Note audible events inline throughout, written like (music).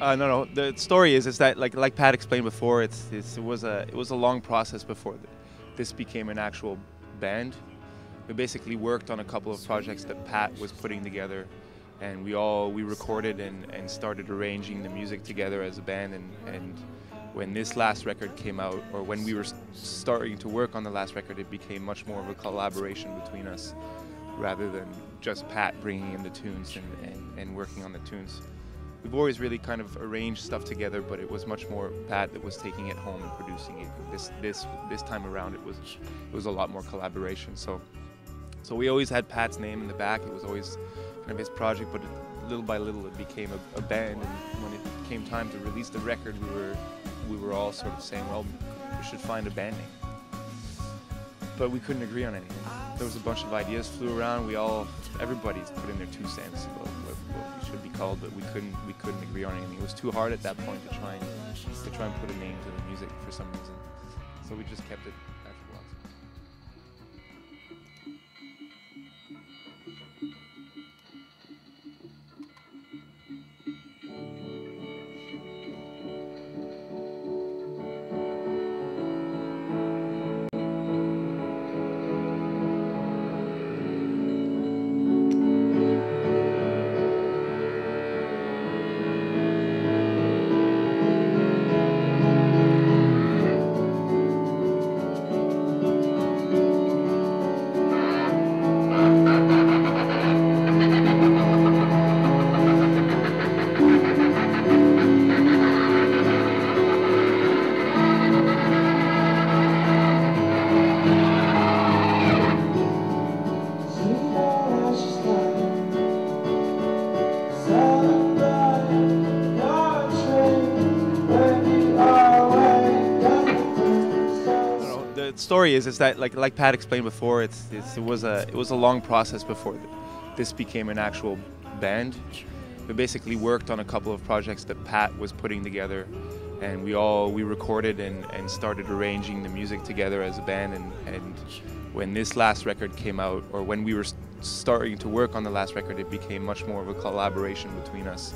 Uh, no, no. The story is is that like like Pat explained before, it's, it's it was a it was a long process before th- this became an actual band. We basically worked on a couple of projects that Pat was putting together, and we all we recorded and, and started arranging the music together as a band. And, and when this last record came out, or when we were starting to work on the last record, it became much more of a collaboration between us rather than just Pat bringing in the tunes and, and, and working on the tunes. We've always really kind of arranged stuff together, but it was much more Pat that was taking it home and producing it. This this this time around, it was it was a lot more collaboration. So so we always had Pat's name in the back. It was always kind of his project, but little by little, it became a, a band. And when it came time to release the record, we were we were all sort of saying, well, we should find a band name but we couldn't agree on anything. There was a bunch of ideas flew around. We all, everybody's put in their two cents called, but we couldn't, we couldn't agree on anything. It was too hard at that point to try and to try and put a name to the music for some reason. So we just kept it story is is that like like Pat explained before, it's, it's it was a it was a long process before th- this became an actual band. We basically worked on a couple of projects that Pat was putting together, and we all we recorded and, and started arranging the music together as a band. And, and when this last record came out, or when we were starting to work on the last record, it became much more of a collaboration between us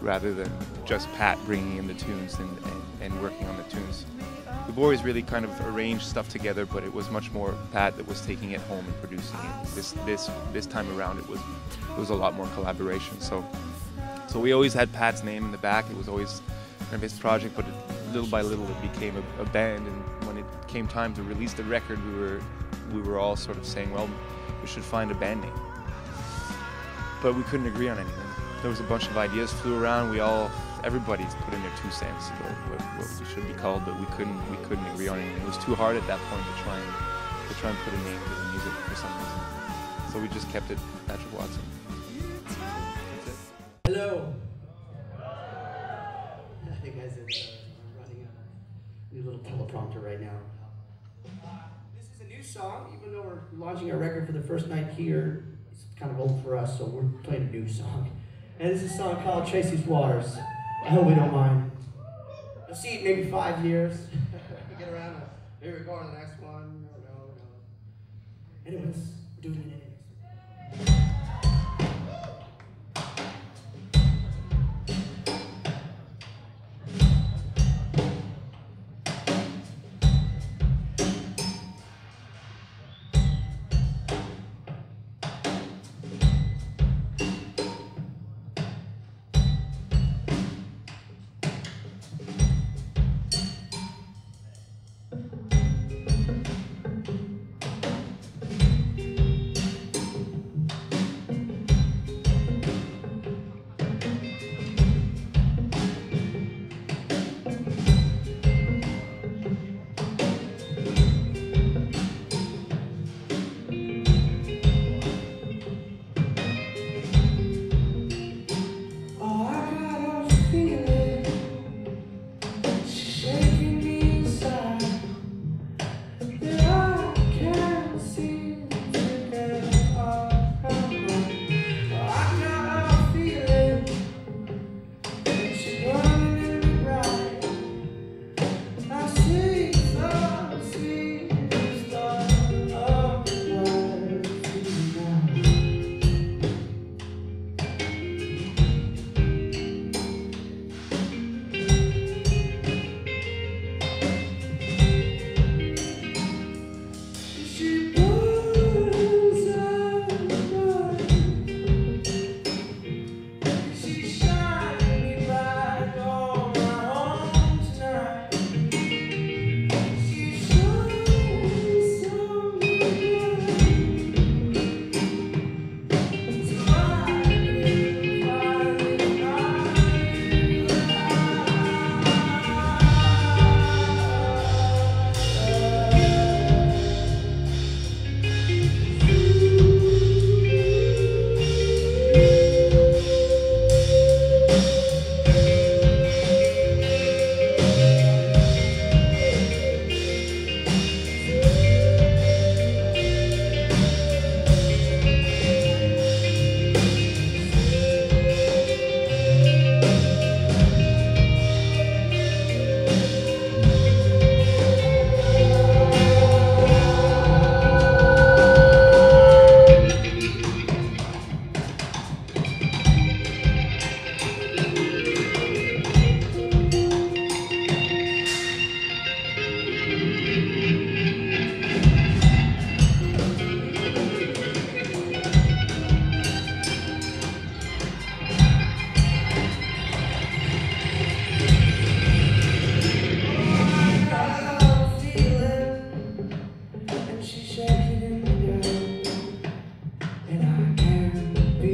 rather than just Pat bringing in the tunes and, and, and working on the tunes. We've always really kind of arranged stuff together, but it was much more Pat that was taking it home and producing it. This this this time around, it was it was a lot more collaboration. So so we always had Pat's name in the back. It was always kind of his project, but it, little by little, it became a, a band. And when it came time to release the record, we were we were all sort of saying, well, we should find a band name but we couldn't agree on anything. There was a bunch of ideas flew around. We all, everybody's put in their two cents about what, what we should be called, but we couldn't, we couldn't agree on anything. It was too hard at that point to try and to try and put a name to the music for some reason. So we just kept it Patrick Watson. That's it. Hello. I think guys are uh, running a new little teleprompter right now. This is new song, even though we're launching our record for the first night here. It's kind of old for us, so we're playing a new song. And this is a song called Tracy's Waters. I hope we don't mind. You'll see it maybe five years. (laughs) Get around. to, Here we go on the next one. No, no, no. Anyways, we're doing it anyways.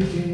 Amen.